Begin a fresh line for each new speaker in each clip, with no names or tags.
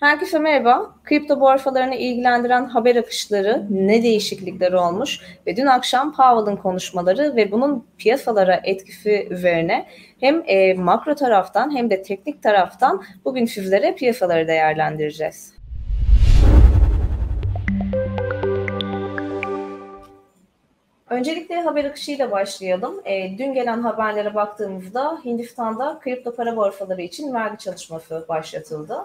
Herkese merhaba. Kripto borsalarını ilgilendiren haber akışları, ne değişiklikler olmuş ve dün akşam Powell'ın konuşmaları ve bunun piyasalara etkisi üzerine hem e, makro taraftan hem de teknik taraftan bugün sizlere piyasaları değerlendireceğiz. Öncelikle haber akışıyla başlayalım. E, dün gelen haberlere baktığımızda Hindistan'da kripto para borsaları için vergi çalışması başlatıldı.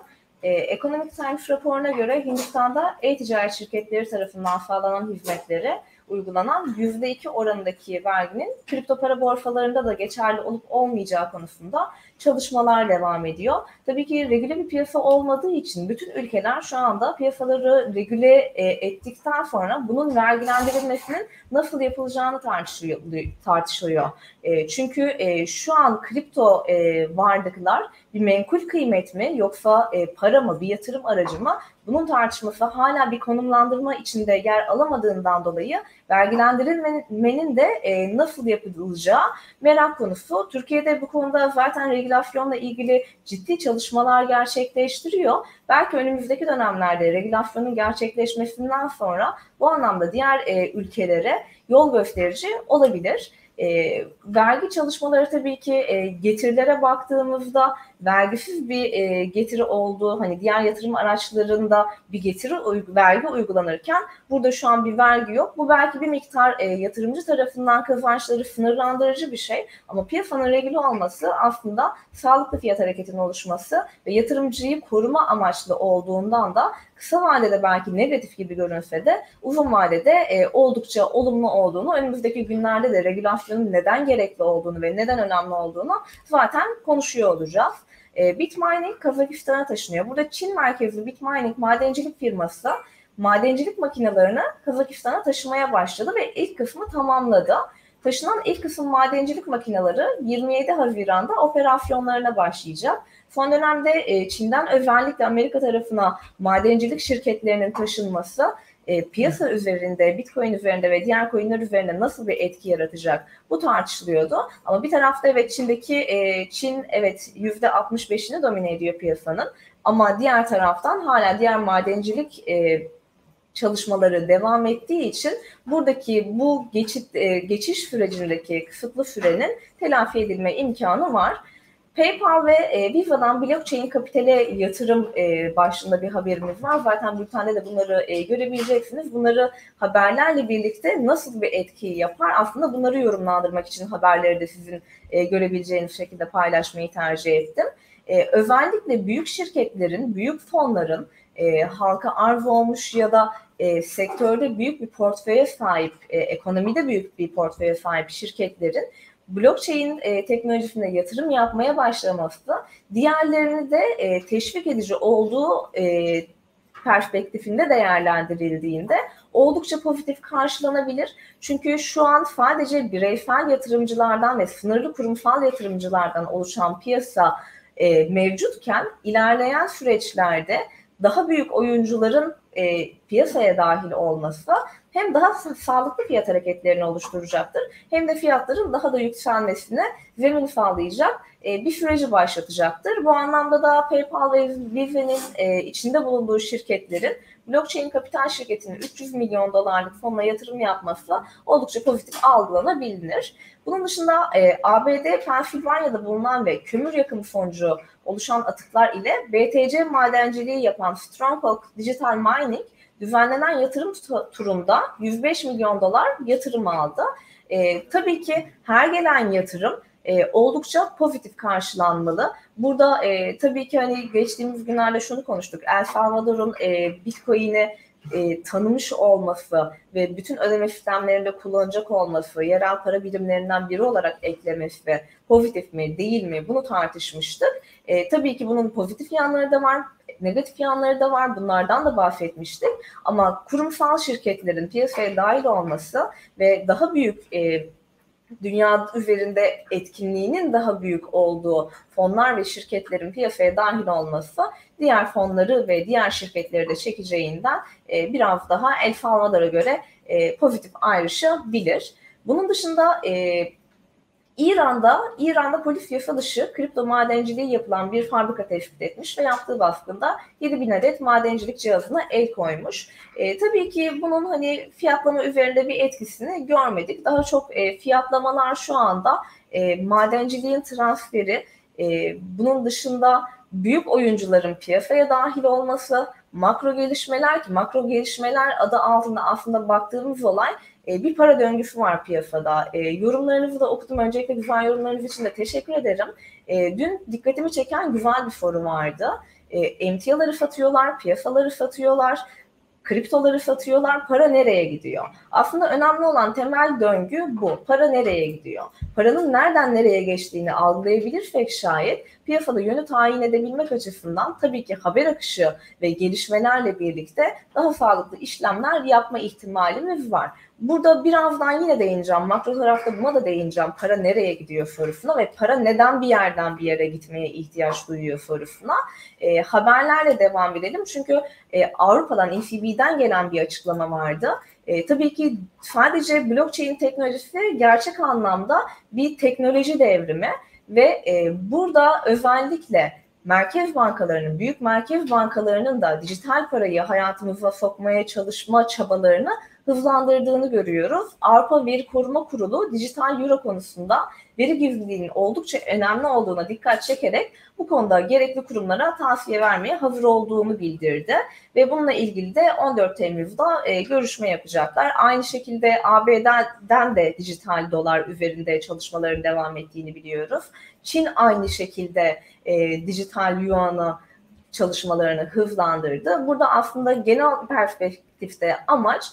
E, Economic Times raporuna göre Hindistan'da e-ticaret şirketleri tarafından sağlanan hizmetlere uygulanan %2 oranındaki verginin kripto para borsalarında da geçerli olup olmayacağı konusunda çalışmalar devam ediyor. Tabii ki regüle bir piyasa olmadığı için bütün ülkeler şu anda piyasaları regüle e, ettikten sonra bunun vergilendirilmesinin nasıl yapılacağını tartışıyor. tartışılıyor. E, çünkü e, şu an kripto varlıklar bir menkul kıymet mi yoksa para mı, bir yatırım aracı mı? Bunun tartışması hala bir konumlandırma içinde yer alamadığından dolayı vergilendirilmenin de e, nasıl yapılacağı merak konusu. Türkiye'de bu konuda zaten regülasyonla ilgili ciddi çalışmalar gerçekleştiriyor. Belki önümüzdeki dönemlerde regülasyonun gerçekleşmesinden sonra bu anlamda diğer e, ülkelere yol gösterici olabilir. E, vergi çalışmaları tabii ki e, getirilere baktığımızda vergisiz bir e, getiri olduğu hani diğer yatırım araçlarında bir getiri vergi uygulanırken burada şu an bir vergi yok. Bu belki bir miktar e, yatırımcı tarafından kazançları sınırlandırıcı bir şey ama piyasanın regüle olması aslında sağlıklı fiyat hareketinin oluşması ve yatırımcıyı koruma amaçlı olduğundan da kısa vadede belki negatif gibi görünse de uzun vadede e, oldukça olumlu olduğunu önümüzdeki günlerde de regülasyonun neden gerekli olduğunu ve neden önemli olduğunu zaten konuşuyor olacağız. E, Bitmining Kazakistan'a taşınıyor. Burada Çin merkezli Bitmining madencilik firması madencilik makinelerini Kazakistan'a taşımaya başladı ve ilk kısmı tamamladı. Taşınan ilk kısım madencilik makineleri 27 Haziran'da operasyonlarına başlayacak. Son dönemde e, Çin'den özellikle Amerika tarafına madencilik şirketlerinin taşınması e, piyasa üzerinde, Bitcoin üzerinde ve diğer coinler üzerinde nasıl bir etki yaratacak bu tartışılıyordu. Ama bir tarafta evet Çin'deki e, Çin evet yüzde 65'ini domine ediyor piyasanın. Ama diğer taraftan hala diğer madencilik e, çalışmaları devam ettiği için buradaki bu geçit e, geçiş sürecindeki kısıtlı sürenin telafi edilme imkanı var. PayPal ve e, Visa'dan blockchain kapitale yatırım e, başlığında bir haberimiz var. Zaten bültende de bunları e, görebileceksiniz. Bunları haberlerle birlikte nasıl bir etki yapar? Aslında bunları yorumlandırmak için haberleri de sizin e, görebileceğiniz şekilde paylaşmayı tercih ettim. E, özellikle büyük şirketlerin, büyük fonların e, halka arz olmuş ya da e, sektörde büyük bir portföye sahip, e, ekonomide büyük bir portföye sahip şirketlerin blockchain e, teknolojisine yatırım yapmaya başlaması diğerlerini de e, teşvik edici olduğu e, perspektifinde değerlendirildiğinde oldukça pozitif karşılanabilir. Çünkü şu an sadece bireysel yatırımcılardan ve sınırlı kurumsal yatırımcılardan oluşan piyasa e, mevcutken ilerleyen süreçlerde daha büyük oyuncuların e, piyasaya dahil olması hem daha sağlıklı fiyat hareketlerini oluşturacaktır hem de fiyatların daha da yükselmesine zemin sağlayacak e, bir süreci başlatacaktır. Bu anlamda da PayPal ve Visa'nın e, içinde bulunduğu şirketlerin blockchain kapital şirketinin 300 milyon dolarlık fonla yatırım yapması oldukça pozitif algılanabilir. Bunun dışında e, ABD Pennsylvania'da bulunan ve kömür yakımı sonucu oluşan atıklar ile BTC madenciliği yapan Stronghold Digital Mining düzenlenen yatırım turunda 105 milyon dolar yatırım aldı. E, tabii ki her gelen yatırım e, oldukça pozitif karşılanmalı. Burada e, tabii ki hani geçtiğimiz günlerde şunu konuştuk. El Salvador'un e, Bitcoin'i e, tanımış olması ve bütün ödeme sistemlerinde kullanacak olması, yerel para birimlerinden biri olarak eklemesi pozitif mi değil mi bunu tartışmıştık. E, tabii ki bunun pozitif yanları da var, negatif yanları da var. Bunlardan da bahsetmiştik. Ama kurumsal şirketlerin piyasaya dahil olması ve daha büyük e, dünya üzerinde etkinliğinin daha büyük olduğu fonlar ve şirketlerin piyasaya dahil olması diğer fonları ve diğer şirketleri de çekeceğinden e, biraz daha El Salvador'a göre e, pozitif ayrışabilir. Bunun dışında e, İran'da İran'da polis yasa dışı kripto madenciliği yapılan bir fabrika tespit etmiş ve yaptığı baskında 7000 adet madencilik cihazına el koymuş. E, tabii ki bunun hani fiyatlama üzerinde bir etkisini görmedik. Daha çok e, fiyatlamalar şu anda e, madenciliğin transferi, e, bunun dışında büyük oyuncuların piyasaya dahil olması, makro gelişmeler ki makro gelişmeler adı altında aslında baktığımız olay e, bir para döngüsü var piyasada. E, yorumlarınızı da okudum. Öncelikle güzel yorumlarınız için de teşekkür ederim. E, dün dikkatimi çeken güzel bir forum vardı. E, emtiaları satıyorlar, piyasaları satıyorlar kriptoları satıyorlar, para nereye gidiyor? Aslında önemli olan temel döngü bu. Para nereye gidiyor? Paranın nereden nereye geçtiğini algılayabilirsek şayet piyasada yönü tayin edebilmek açısından tabii ki haber akışı ve gelişmelerle birlikte daha sağlıklı işlemler yapma ihtimalimiz var. Burada birazdan yine değineceğim. Makro tarafta buna da değineceğim. Para nereye gidiyor sorusuna ve para neden bir yerden bir yere gitmeye ihtiyaç duyuyor sorusuna. E, haberlerle devam edelim. Çünkü e, Avrupa'dan, ECB'den gelen bir açıklama vardı. E, tabii ki sadece blockchain teknolojisi gerçek anlamda bir teknoloji devrimi ve e, burada özellikle merkez bankalarının, büyük merkez bankalarının da dijital parayı hayatımıza sokmaya çalışma çabalarını hızlandırdığını görüyoruz. Avrupa Veri Koruma Kurulu dijital euro konusunda veri gizliliğinin oldukça önemli olduğuna dikkat çekerek bu konuda gerekli kurumlara tavsiye vermeye hazır olduğunu bildirdi. Ve bununla ilgili de 14 Temmuz'da e, görüşme yapacaklar. Aynı şekilde ABD'den de dijital dolar üzerinde çalışmaların devam ettiğini biliyoruz. Çin aynı şekilde e, dijital yuanı çalışmalarını hızlandırdı. Burada aslında genel perspektifte amaç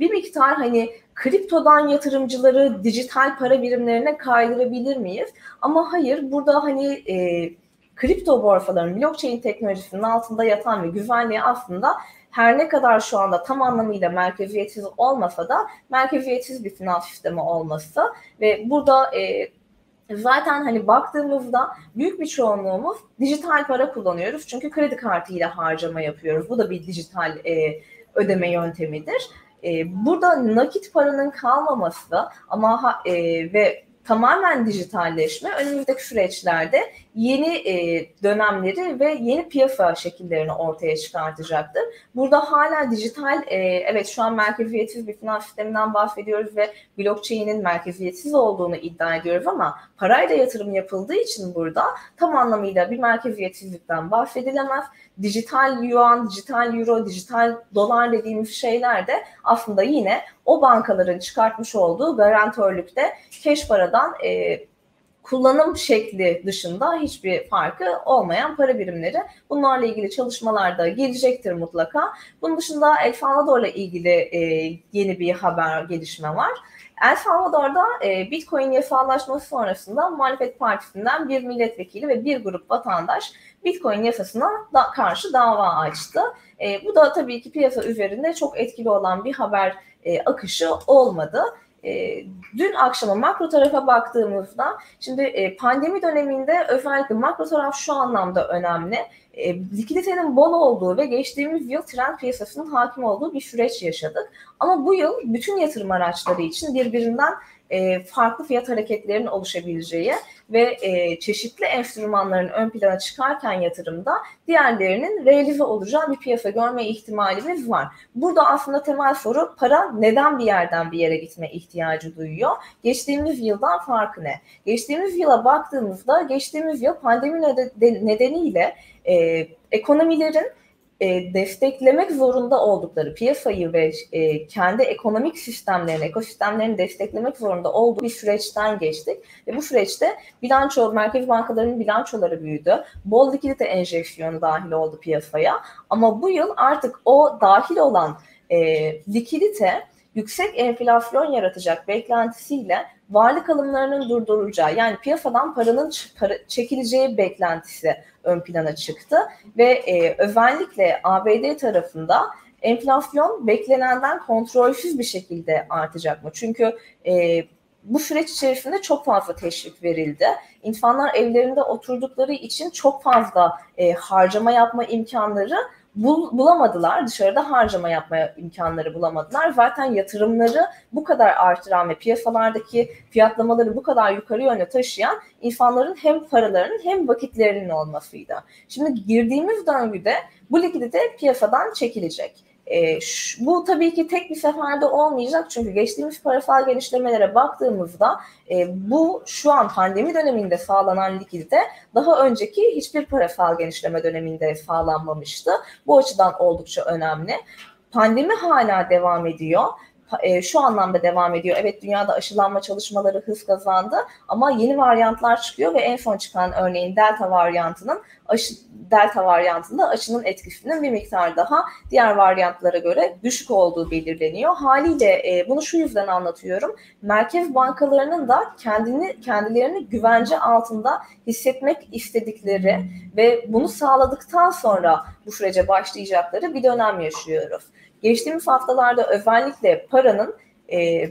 bir miktar hani kriptodan yatırımcıları dijital para birimlerine kaydırabilir miyiz? Ama hayır burada hani e, kripto borsaların blockchain teknolojisinin altında yatan ve güvenliği aslında her ne kadar şu anda tam anlamıyla merkeziyetsiz olmasa da merkeziyetsiz bir finans sistemi olması ve burada e, zaten hani baktığımızda büyük bir çoğunluğumuz dijital para kullanıyoruz. Çünkü kredi kartıyla harcama yapıyoruz. Bu da bir dijital e, ödeme yöntemidir. E, burada nakit paranın kalmaması ama e, ve tamamen dijitalleşme önümüzdeki süreçlerde yeni e, dönemleri ve yeni piyasa şekillerini ortaya çıkartacaktır. Burada hala dijital, e, evet şu an merkeziyetsiz bir finans sisteminden bahsediyoruz ve blockchain'in merkeziyetsiz olduğunu iddia ediyoruz ama parayla yatırım yapıldığı için burada tam anlamıyla bir merkeziyetsizlikten bahsedilemez. Dijital yuan, dijital euro, dijital dolar dediğimiz şeyler de aslında yine o bankaların çıkartmış olduğu garantörlükte keş paradan e, kullanım şekli dışında hiçbir farkı olmayan para birimleri. Bunlarla ilgili çalışmalar da gelecektir mutlaka. Bunun dışında El Salvador'la ilgili e, yeni bir haber gelişme var. El Salvador'da e, Bitcoin yasallaşması sonrasında muhalefet partisinden bir milletvekili ve bir grup vatandaş Bitcoin yasasına da karşı dava açtı. E, bu da tabii ki piyasa üzerinde çok etkili olan bir haber e, akışı olmadı. E, dün akşama makro tarafa baktığımızda şimdi e, pandemi döneminde özellikle makro taraf şu anlamda önemli. E, likiditenin bol olduğu ve geçtiğimiz yıl trend piyasasının hakim olduğu bir süreç yaşadık. Ama bu yıl bütün yatırım araçları için birbirinden e, farklı fiyat hareketlerinin oluşabileceği ve e, çeşitli enstrümanların ön plana çıkarken yatırımda diğerlerinin realize olacağı bir piyasa görme ihtimalimiz var. Burada aslında temel soru para neden bir yerden bir yere gitme ihtiyacı duyuyor? Geçtiğimiz yıldan farkı ne? Geçtiğimiz yıla baktığımızda geçtiğimiz yıl pandemi nedeniyle e, ekonomilerin e, desteklemek zorunda oldukları piyasayı ve e, kendi ekonomik sistemlerini, ekosistemlerini desteklemek zorunda olduğu bir süreçten geçtik. Ve bu süreçte bilanço, merkez bankalarının bilançoları büyüdü. Bol likidite enjeksiyonu dahil oldu piyasaya. Ama bu yıl artık o dahil olan e, likidite yüksek enflasyon yaratacak beklentisiyle varlık alımlarının durdurulacağı yani piyasadan paranın para, çekileceği beklentisi ön plana çıktı ve e, özellikle ABD tarafında enflasyon beklenenden kontrolsüz bir şekilde artacak mı? Çünkü e, bu süreç içerisinde çok fazla teşvik verildi. İnsanlar evlerinde oturdukları için çok fazla e, harcama yapma imkanları bul, bulamadılar. Dışarıda harcama yapmaya imkanları bulamadılar. Zaten yatırımları bu kadar artıran ve piyasalardaki fiyatlamaları bu kadar yukarı yöne taşıyan insanların hem paralarının hem vakitlerinin olmasıydı. Şimdi girdiğimiz döngüde bu likidite piyasadan çekilecek. E, şu, bu tabii ki tek bir seferde olmayacak çünkü geçtiğimiz parasal genişlemelere baktığımızda e, bu şu an pandemi döneminde sağlanan likidite daha önceki hiçbir parasal genişleme döneminde sağlanmamıştı. Bu açıdan oldukça önemli. Pandemi hala devam ediyor e, şu anlamda devam ediyor. Evet dünyada aşılanma çalışmaları hız kazandı ama yeni varyantlar çıkıyor ve en son çıkan örneğin delta varyantının aşı delta varyantında aşının etkisinin bir miktar daha diğer varyantlara göre düşük olduğu belirleniyor. Haliyle e, bunu şu yüzden anlatıyorum. Merkez bankalarının da kendini kendilerini güvence altında hissetmek istedikleri ve bunu sağladıktan sonra bu sürece başlayacakları bir dönem yaşıyoruz. Geçtiğimiz haftalarda özellikle paranın e,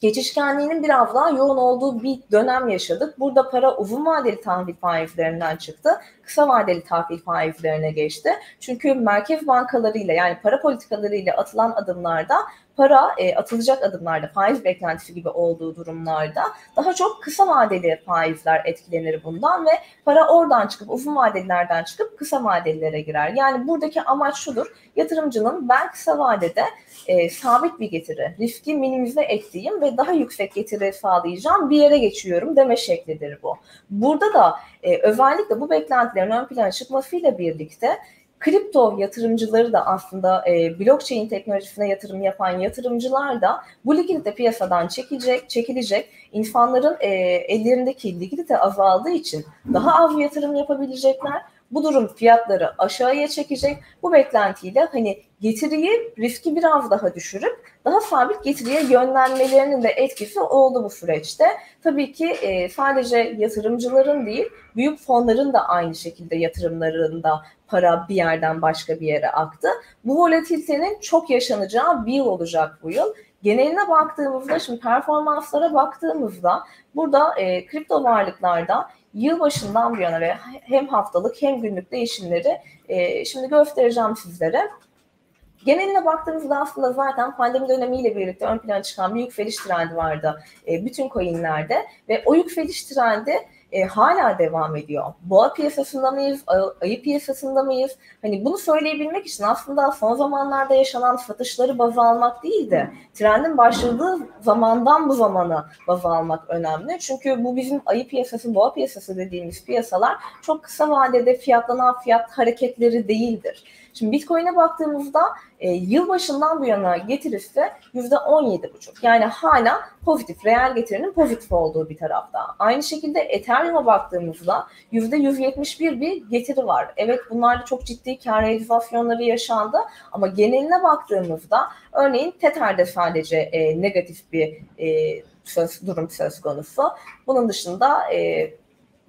geçişkenliğinin biraz daha yoğun olduğu bir dönem yaşadık. Burada para uzun vadeli tahvil faizlerinden çıktı. Kısa vadeli tahvil faizlerine geçti. Çünkü merkez bankalarıyla yani para politikalarıyla atılan adımlarda para e, atılacak adımlarda faiz beklentisi gibi olduğu durumlarda daha çok kısa vadeli faizler etkilenir bundan ve para oradan çıkıp uzun vadelilerden çıkıp kısa vadelilere girer. Yani buradaki amaç şudur. Yatırımcının ben kısa vadede e, sabit bir getiri, riski minimize ettiğim ve daha yüksek getiri sağlayacağım bir yere geçiyorum deme şeklidir bu. Burada da e, özellikle bu beklentilerin ön plana çıkmasıyla birlikte kripto yatırımcıları da aslında e, blockchain teknolojisine yatırım yapan yatırımcılar da bu likidite piyasadan çekilecek, çekilecek. İnsanların e, ellerindeki likidite azaldığı için daha az yatırım yapabilecekler. Bu durum fiyatları aşağıya çekecek. Bu beklentiyle hani getiriyi riski biraz daha düşürüp daha sabit getiriye yönlenmelerinin de etkisi oldu bu süreçte. Tabii ki e, sadece yatırımcıların değil, büyük fonların da aynı şekilde yatırımlarında para bir yerden başka bir yere aktı. Bu volatilitenin çok yaşanacağı bir yıl olacak bu yıl. Geneline baktığımızda, şimdi performanslara baktığımızda burada e, kripto varlıklarda yılbaşından bu yana ve hem haftalık hem günlük değişimleri e, şimdi göstereceğim sizlere. Geneline baktığımızda aslında zaten pandemi dönemiyle birlikte ön plana çıkan bir yükseliş trendi vardı e, bütün coinlerde ve o yükseliş trendi e, hala devam ediyor. Boğa piyasasında mıyız, ayı piyasasında mıyız? Hani bunu söyleyebilmek için aslında son zamanlarda yaşanan satışları baz almak değil de trendin başladığı zamandan bu zamana baz almak önemli. Çünkü bu bizim ayı piyasası, boğa piyasası dediğimiz piyasalar çok kısa vadede fiyatlanan fiyat hareketleri değildir. Şimdi Bitcoin'e baktığımızda e, yılbaşından bu yana getirisi %17,5. Yani hala pozitif, reel getirinin pozitif olduğu bir tarafta. Aynı şekilde Ethereum'a baktığımızda %171 bir getiri var. Evet bunlarda çok ciddi kar realizasyonları yaşandı ama geneline baktığımızda örneğin Tether'de sadece e, negatif bir e, söz, durum söz konusu. Bunun dışında e,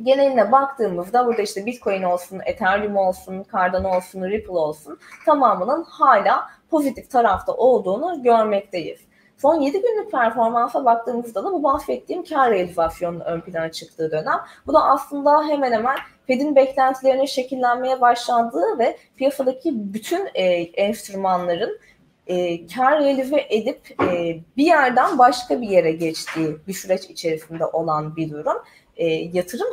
geneline baktığımızda burada işte Bitcoin olsun, Ethereum olsun, Cardano olsun, Ripple olsun tamamının hala pozitif tarafta olduğunu görmekteyiz. Son 7 günlük performansa baktığımızda da bu bahsettiğim kar realizasyonunun ön plana çıktığı dönem. Bu da aslında hemen hemen Fed'in beklentilerinin şekillenmeye başlandığı ve piyasadaki bütün e, enstrümanların e, kar realize edip e, bir yerden başka bir yere geçtiği bir süreç içerisinde olan bir durum e, yatırım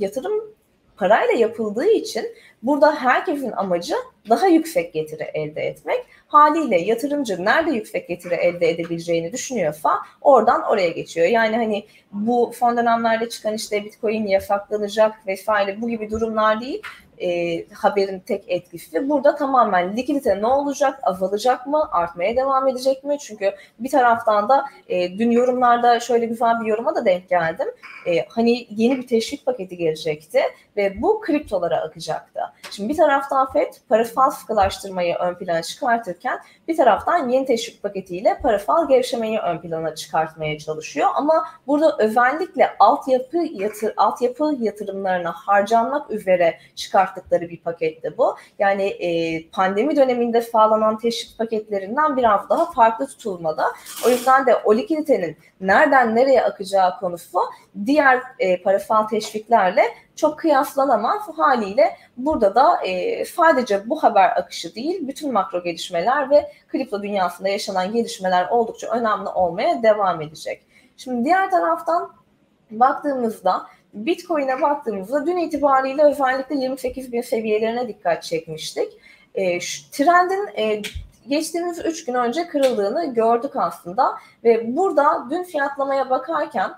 yatırım parayla yapıldığı için burada herkesin amacı daha yüksek getiri elde etmek. Haliyle yatırımcı nerede yüksek getiri elde edebileceğini düşünüyorsa oradan oraya geçiyor. Yani hani bu son dönemlerde çıkan işte Bitcoin yasaklanacak vesaire bu gibi durumlar değil e, haberin tek etkisi. Burada tamamen likidite ne olacak, azalacak mı, artmaya devam edecek mi? Çünkü bir taraftan da e, dün yorumlarda şöyle güzel bir yoruma da denk geldim. E, hani yeni bir teşvik paketi gelecekti ve bu kriptolara akacaktı. Şimdi bir taraftan FED parasal sıkılaştırmayı ön plana çıkartırken bir taraftan yeni teşvik paketiyle parasal gevşemeyi ön plana çıkartmaya çalışıyor. Ama burada özellikle altyapı yatır, altyapı yatırımlarına harcanmak üzere çıkart çıkarttıkları bir paketti bu. Yani e, pandemi döneminde sağlanan teşvik paketlerinden biraz daha farklı tutulmadı. O yüzden de o likiditenin nereden nereye akacağı konusu diğer e, parasal teşviklerle çok kıyaslanamaz. Haliyle burada da e, sadece bu haber akışı değil, bütün makro gelişmeler ve kripto dünyasında yaşanan gelişmeler oldukça önemli olmaya devam edecek. Şimdi diğer taraftan baktığımızda Bitcoin'e baktığımızda dün itibariyle özellikle 28 bin seviyelerine dikkat çekmiştik. E, şu, trendin e, geçtiğimiz 3 gün önce kırıldığını gördük aslında ve burada dün fiyatlamaya bakarken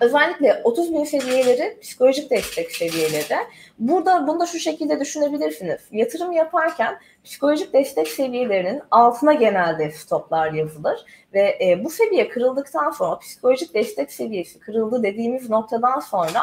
özellikle 30 bin seviyeleri psikolojik destek seviyeleri. Burada bunu da şu şekilde düşünebilirsiniz. Yatırım yaparken psikolojik destek seviyelerinin altına genelde stoplar yazılır ve e, bu seviye kırıldıktan sonra psikolojik destek seviyesi kırıldı dediğimiz noktadan sonra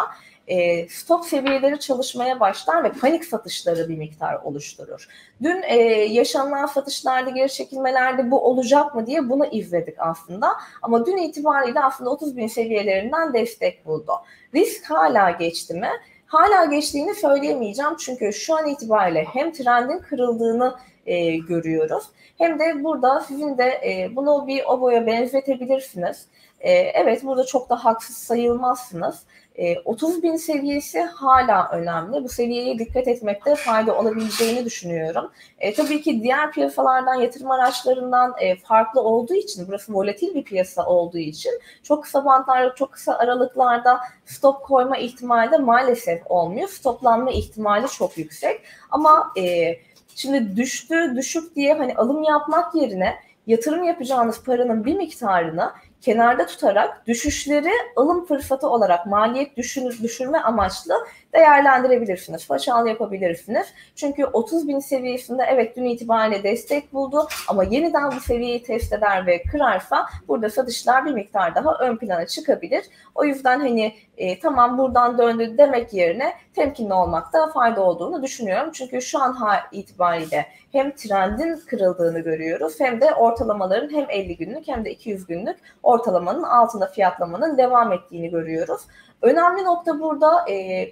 e, stop seviyeleri çalışmaya başlar ve panik satışları bir miktar oluşturur. Dün e, yaşanılan satışlarda geri çekilmelerde bu olacak mı diye bunu izledik aslında. Ama dün itibariyle aslında 30 bin seviyelerinden destek buldu. Risk hala geçti mi? Hala geçtiğini söyleyemeyeceğim çünkü şu an itibariyle hem trendin kırıldığını e, görüyoruz hem de burada sizin de e, bunu bir oboya benzetebilirsiniz. E, evet burada çok da haksız sayılmazsınız. E, 30 bin seviyesi hala önemli. Bu seviyeye dikkat etmekte fayda olabileceğini düşünüyorum. E, tabii ki diğer piyasalardan, yatırım araçlarından e, farklı olduğu için, burası volatil bir piyasa olduğu için çok kısa bantlarda, çok kısa aralıklarda stop koyma ihtimali de maalesef olmuyor. Stoplanma ihtimali çok yüksek. Ama e, şimdi düştü, düşük diye hani alım yapmak yerine yatırım yapacağınız paranın bir miktarını kenarda tutarak düşüşleri alım fırsatı olarak maliyet düşür, düşürme amaçlı değerlendirebilirsiniz. Façal yapabilirsiniz. Çünkü 30 bin seviyesinde evet dün itibariyle destek buldu ama yeniden bu seviyeyi test eder ve kırarsa burada satışlar bir miktar daha ön plana çıkabilir. O yüzden hani e, tamam buradan döndü demek yerine temkinli olmakta fayda olduğunu düşünüyorum. Çünkü şu an itibariyle hem trendin kırıldığını görüyoruz hem de ortalamaların hem 50 günlük hem de 200 günlük ortalamanın altında fiyatlamanın devam ettiğini görüyoruz. Önemli nokta burada e,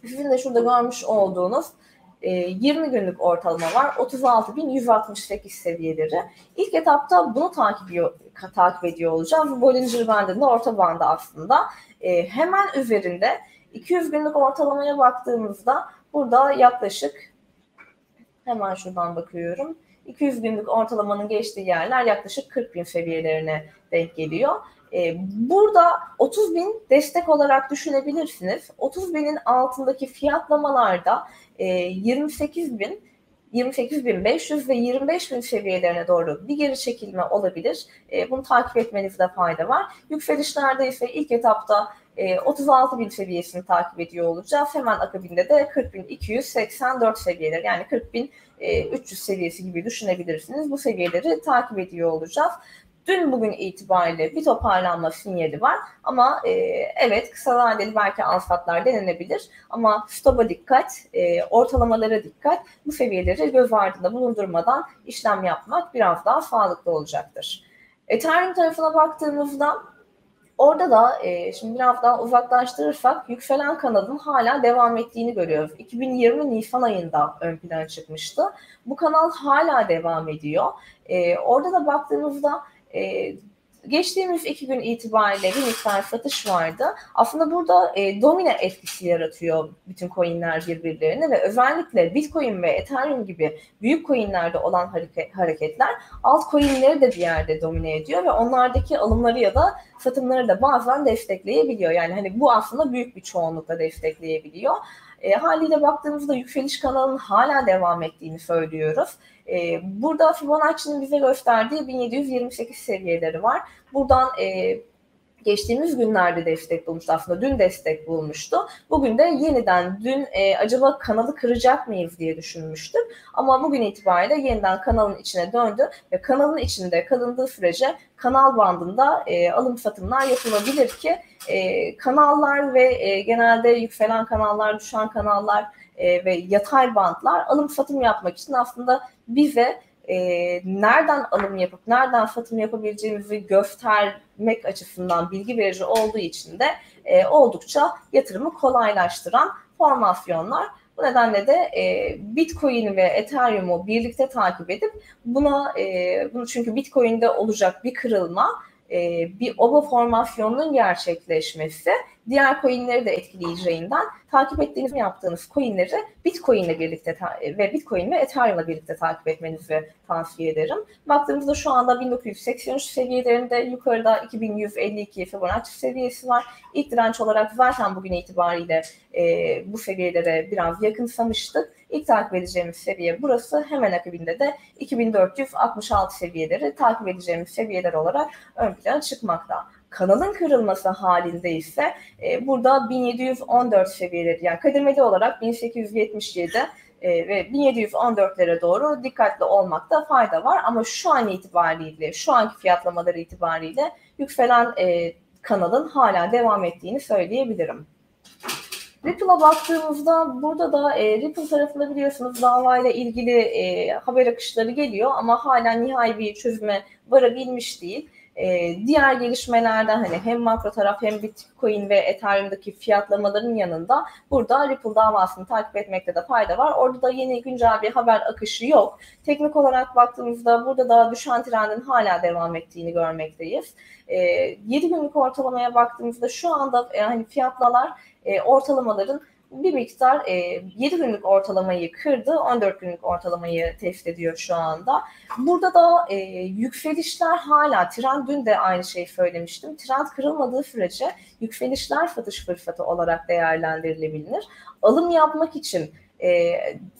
sizin de şurada görmüş olduğunuz 20 e, günlük ortalama var. 36.168 seviyeleri. İlk etapta bunu takip takip ediyor olacağız. Bu Bollinger Band'inde orta bandı aslında. E, hemen üzerinde 200 günlük ortalamaya baktığımızda burada yaklaşık hemen şuradan bakıyorum. 200 günlük ortalamanın geçtiği yerler yaklaşık 40 bin seviyelerine denk geliyor. Ee, burada 30 bin destek olarak düşünebilirsiniz. 30 binin altındaki fiyatlamalarda 28 e, bin 28.500 ve 25.000 seviyelerine doğru bir geri çekilme olabilir. E, bunu takip etmenizde fayda var. Yükselişlerde ise ilk etapta 36 bin seviyesini takip ediyor olacağız. Hemen akabinde de 40.284 seviyeleri yani 40.300 seviyesi gibi düşünebilirsiniz. Bu seviyeleri takip ediyor olacağız. Dün bugün itibariyle bir toparlanma sinyali var ama e, evet kısa vadeli belki alsatlar denenebilir ama stopa dikkat, e, ortalamalara dikkat bu seviyeleri göz ardında bulundurmadan işlem yapmak biraz daha sağlıklı olacaktır. Ethereum tarafına baktığımızda Orada da e, şimdi biraz daha uzaklaştırırsak yükselen kanalın hala devam ettiğini görüyoruz. 2020 Nisan ayında ön plana çıkmıştı. Bu kanal hala devam ediyor. E, orada da baktığımızda e, geçtiğimiz iki gün itibariyle bir miktar satış vardı. Aslında burada e, domine etkisi yaratıyor bütün coinler birbirlerine ve özellikle Bitcoin ve Ethereum gibi büyük coinlerde olan hareket, hareketler alt coinleri de bir yerde domine ediyor ve onlardaki alımları ya da satımları da bazen destekleyebiliyor. Yani hani bu aslında büyük bir çoğunlukla destekleyebiliyor. E, haliyle baktığımızda yükseliş kanalının hala devam ettiğini söylüyoruz. E, burada Fibonacci'nin bize gösterdiği 1728 seviyeleri var. Buradan e, geçtiğimiz günlerde destek bulmuştu aslında. Dün destek bulmuştu. Bugün de yeniden dün e, acaba kanalı kıracak mıyız diye düşünmüştüm. Ama bugün itibariyle yeniden kanalın içine döndü ve kanalın içinde kalındığı sürece kanal bandında e, alım satımlar yapılabilir ki e, kanallar ve e, genelde yükselen kanallar, düşen kanallar e, ve yatay bantlar alım satım yapmak için aslında bize e, nereden alım yapıp nereden satım yapabileceğimizi göstermek açısından bilgi verici olduğu için de e, oldukça yatırımı kolaylaştıran formasyonlar. Bu nedenle de e, Bitcoin ve Ethereum'u birlikte takip edip buna e, bunu çünkü Bitcoin'de olacak bir kırılma e, bir oba formasyonunun gerçekleşmesi diğer coinleri de etkileyeceğinden takip ettiğiniz yaptığınız coinleri Bitcoin ile birlikte ve Bitcoin ve Ethereum ile birlikte takip etmenizi tavsiye ederim. Baktığımızda şu anda 1983 seviyelerinde yukarıda 2152 Fibonacci seviyesi var. İlk direnç olarak zaten bugün itibariyle e, bu seviyelere biraz yakınsamıştık. İlk takip edeceğimiz seviye burası. Hemen akabinde de 2466 seviyeleri takip edeceğimiz seviyeler olarak ön plana çıkmakta kanalın kırılması halinde ise e, burada 1714 seviyeleri yani kademeli olarak 1877 e, ve 1714'lere doğru dikkatli olmakta fayda var. Ama şu an itibariyle, şu anki fiyatlamaları itibariyle yükselen e, kanalın hala devam ettiğini söyleyebilirim. Ripple'a baktığımızda burada da e, Ripple tarafında biliyorsunuz davayla ilgili e, haber akışları geliyor ama hala nihai bir çözüme varabilmiş değil. E, diğer gelişmelerden hani hem makro taraf hem Bitcoin ve Ethereum'daki fiyatlamaların yanında burada Ripple davasını takip etmekte de fayda var. Orada da yeni güncel bir haber akışı yok. Teknik olarak baktığımızda burada da düşen trendin hala devam ettiğini görmekteyiz. E, 7 günlük ortalamaya baktığımızda şu anda e, hani fiyatlamalar e, ortalamaların bir miktar e, 7 günlük ortalamayı kırdı. 14 günlük ortalamayı test ediyor şu anda. Burada da e, yükselişler hala trend dün de aynı şeyi söylemiştim. Trend kırılmadığı sürece yükselişler satış fırsatı olarak değerlendirilebilir. Alım yapmak için e,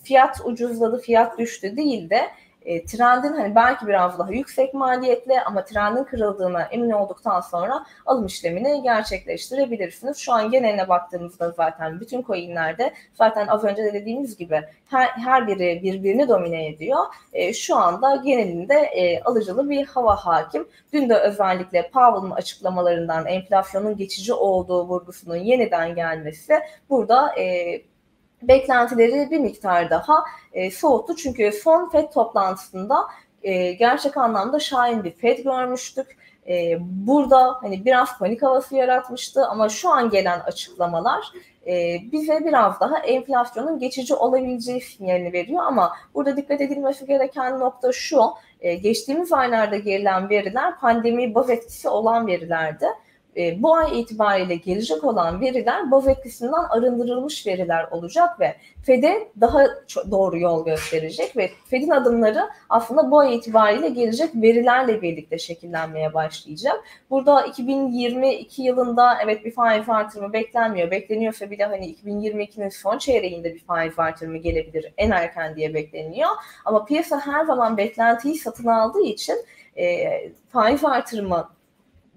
fiyat ucuzladı, fiyat düştü değil de e, trendin hani belki biraz daha yüksek maliyetli ama trendin kırıldığına emin olduktan sonra alım işlemini gerçekleştirebilirsiniz. Şu an geneline baktığımızda zaten bütün coinlerde zaten az önce de dediğimiz gibi her, her biri birbirini domine ediyor. E, şu anda genelinde e, alıcılı bir hava hakim. Dün de özellikle Powell'ın açıklamalarından enflasyonun geçici olduğu vurgusunun yeniden gelmesi burada e, beklentileri bir miktar daha e, soğuttu. Çünkü son FED toplantısında e, gerçek anlamda şahin bir FED görmüştük. E, burada hani biraz panik havası yaratmıştı ama şu an gelen açıklamalar e, bize biraz daha enflasyonun geçici olabileceği sinyalini veriyor ama burada dikkat edilmesi gereken nokta şu e, geçtiğimiz aylarda gerilen veriler pandemi baz etkisi olan verilerdi e, bu ay itibariyle gelecek olan veriler etkisinden arındırılmış veriler olacak ve FED'e daha doğru yol gösterecek ve FED'in adımları aslında bu ay itibariyle gelecek verilerle birlikte şekillenmeye başlayacak. Burada 2022 yılında evet bir faiz artırımı beklenmiyor. Bekleniyorsa bile hani 2022'nin son çeyreğinde bir faiz artırımı gelebilir en erken diye bekleniyor. Ama piyasa her zaman beklentiyi satın aldığı için e, faiz artırımı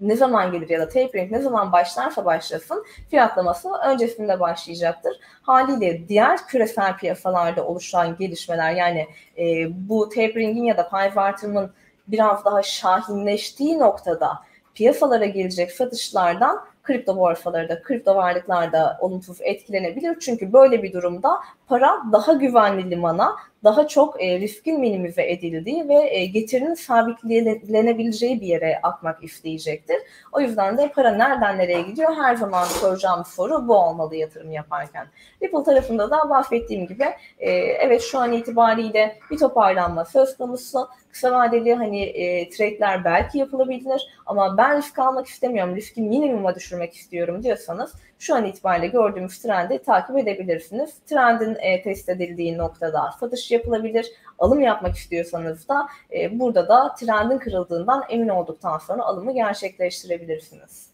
ne zaman gelir ya da tapering ne zaman başlarsa başlasın fiyatlaması öncesinde başlayacaktır. Haliyle diğer küresel piyasalarda oluşan gelişmeler yani e, bu tapering'in ya da faiz artırımın biraz daha şahinleştiği noktada piyasalara gelecek satışlardan kripto borsaları da, kripto varlıklar da olumsuz etkilenebilir. Çünkü böyle bir durumda para daha güvenli limana, daha çok e, riskin minimize edildiği ve e, getirinin sabitlenebileceği bir yere akmak isteyecektir. O yüzden de para nereden nereye gidiyor her zaman soracağım soru bu olmalı yatırım yaparken. Ripple tarafında da bahsettiğim gibi e, evet şu an itibariyle bir toparlanma söz konusu. Kısa vadeli hani e, trade'ler belki yapılabilir ama ben risk almak istemiyorum, riski minimuma düşürmek istiyorum diyorsanız şu an itibariyle gördüğümüz trendi takip edebilirsiniz. Trendin e, test edildiği noktada satış yapılabilir. Alım yapmak istiyorsanız da e, burada da trendin kırıldığından emin olduktan sonra alımı gerçekleştirebilirsiniz.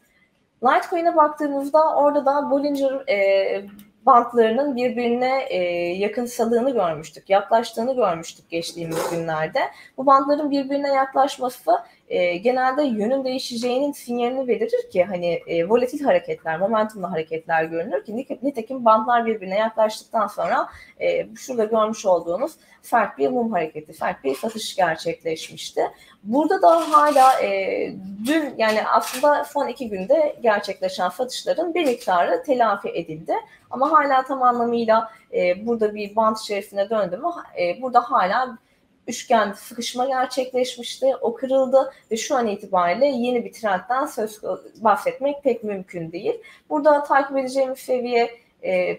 Litecoin'e baktığımızda orada da Bollinger e, bantlarının birbirine e, yakınsalığını görmüştük, yaklaştığını görmüştük geçtiğimiz günlerde. Bu bantların birbirine yaklaşması e, genelde yönün değişeceğinin sinyalini verir ki hani e, volatil hareketler, momentumlu hareketler görünür ki nitekim bantlar birbirine yaklaştıktan sonra e, şurada görmüş olduğunuz sert bir mum hareketi, sert bir satış gerçekleşmişti. Burada da hala e, dün yani aslında son iki günde gerçekleşen satışların bir miktarı telafi edildi. Ama hala tam anlamıyla e, burada bir bant içerisine döndü mü e, burada hala üçgen sıkışma gerçekleşmişti. O kırıldı ve şu an itibariyle yeni bir trendten söz bahsetmek pek mümkün değil. Burada takip edeceğimiz seviye e,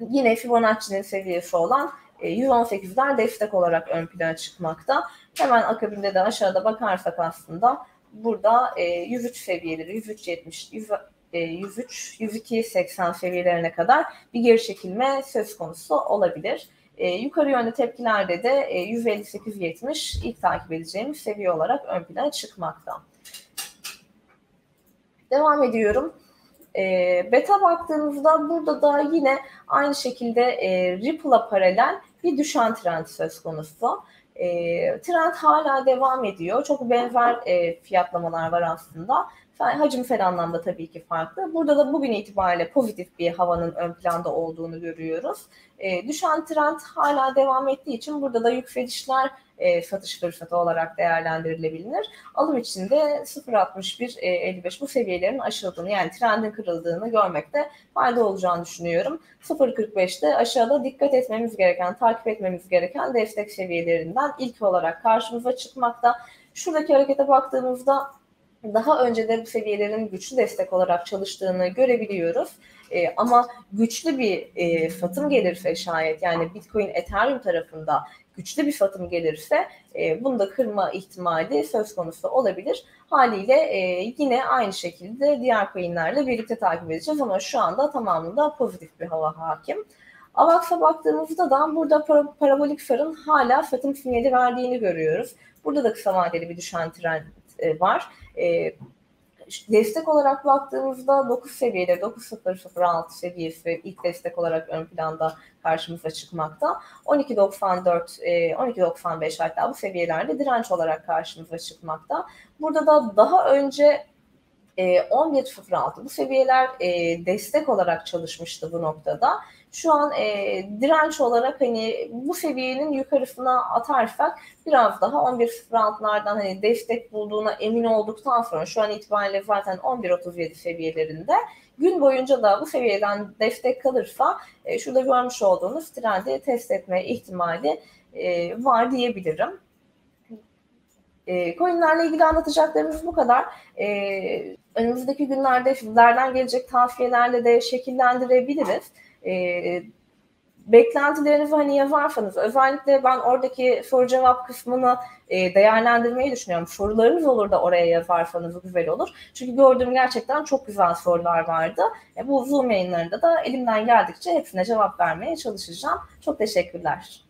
yine Fibonacci'nin seviyesi olan 118'ler e, destek olarak ön plana çıkmakta. Hemen akabinde de aşağıda bakarsak aslında burada 103 seviyeleri 103.70 103 102.80 seviyelerine kadar bir geri çekilme söz konusu olabilir. E, yukarı yönde tepkilerde de e, 158.70 ilk takip edeceğimiz seviye olarak ön plana çıkmakta. Devam ediyorum. E, beta baktığımızda burada da yine aynı şekilde e, Ripple'a paralel bir düşen trend söz konusu. E, trend hala devam ediyor. Çok benzer e, fiyatlamalar var aslında. Hacimsel anlamda tabii ki farklı. Burada da bugün itibariyle pozitif bir havanın ön planda olduğunu görüyoruz. E, düşen trend hala devam ettiği için burada da yükselişler e, satış fırsatı olarak değerlendirilebilir. Alım için de 0.61-55 e, bu seviyelerin aşıldığını yani trendin kırıldığını görmekte fayda olacağını düşünüyorum. 0.45'te aşağıda dikkat etmemiz gereken, takip etmemiz gereken destek seviyelerinden ilk olarak karşımıza çıkmakta. Şuradaki harekete baktığımızda daha önce de bu seviyelerin güçlü destek olarak çalıştığını görebiliyoruz. E, ama güçlü bir e, satım gelirse şayet yani Bitcoin Ethereum tarafında güçlü bir satım gelirse e, bunu da kırma ihtimali söz konusu olabilir. Haliyle e, yine aynı şekilde diğer coinlerle birlikte takip edeceğiz ama şu anda tamamında pozitif bir hava hakim. AVAX'a baktığımızda da burada parabolik sarın hala satım sinyali verdiğini görüyoruz. Burada da kısa vadeli bir düşen trend e, var. E, destek olarak baktığımızda 9 seviyede 9.006 seviyesi ilk destek olarak ön planda karşımıza çıkmakta. 12.94, 12.95 e, hatta bu seviyelerde direnç olarak karşımıza çıkmakta. Burada da daha önce 11.06 bu seviyeler destek olarak çalışmıştı bu noktada şu an e, direnç olarak hani bu seviyenin yukarısına atarsak biraz daha 11.06'lardan hani destek bulduğuna emin olduktan sonra şu an itibariyle zaten 11.37 seviyelerinde gün boyunca da bu seviyeden destek kalırsa e, şurada görmüş olduğunuz trendi test etme ihtimali e, var diyebilirim. E, coinlerle ilgili anlatacaklarımız bu kadar. E, önümüzdeki günlerde sizlerden gelecek tavsiyelerle de şekillendirebiliriz e, beklentilerinizi hani yazarsanız özellikle ben oradaki soru cevap kısmını e, değerlendirmeyi düşünüyorum. Sorularınız olur da oraya yazarsanız güzel olur. Çünkü gördüğüm gerçekten çok güzel sorular vardı. E, bu Zoom yayınlarında da elimden geldikçe hepsine cevap vermeye çalışacağım. Çok teşekkürler.